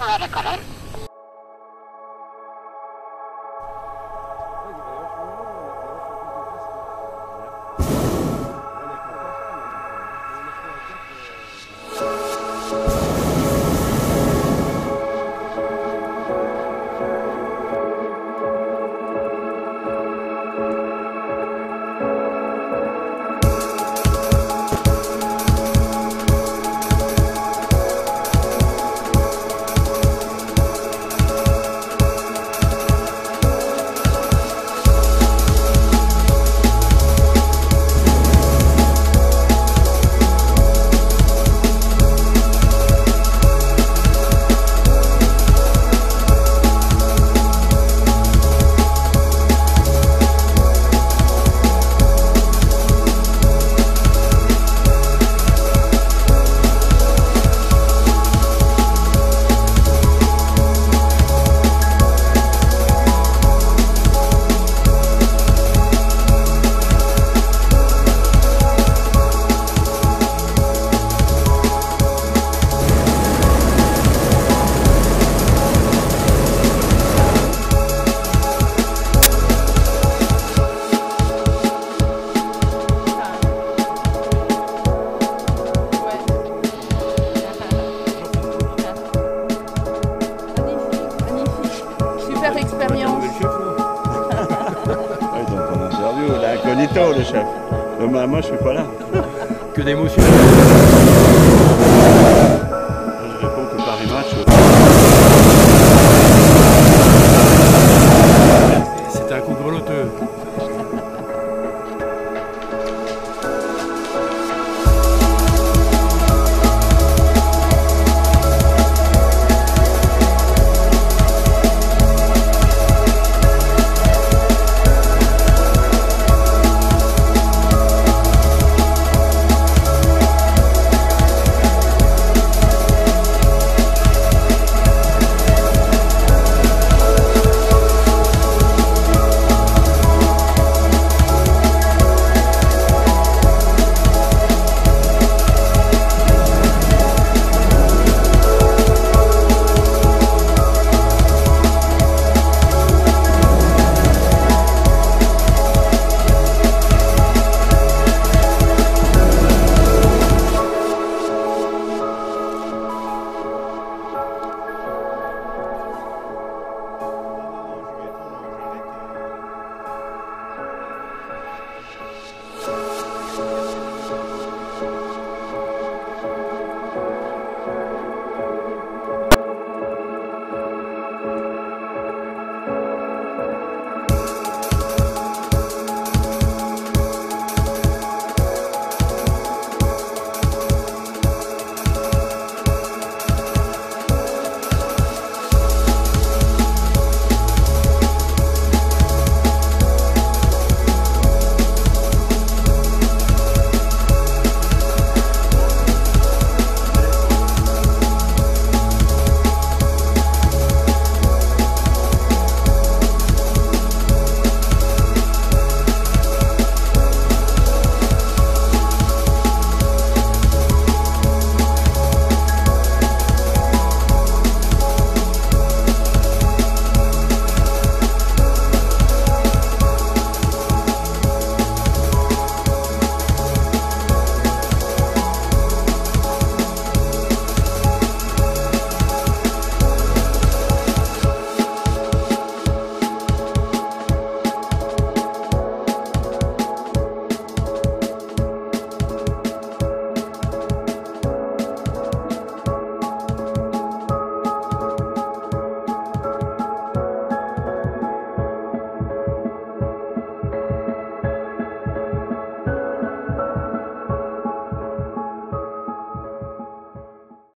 மாறுகிறேன் première expérience Ouais, donc en interview, l'incognito, le chef. Moi, moi, je suis pas là. Que d'émotions.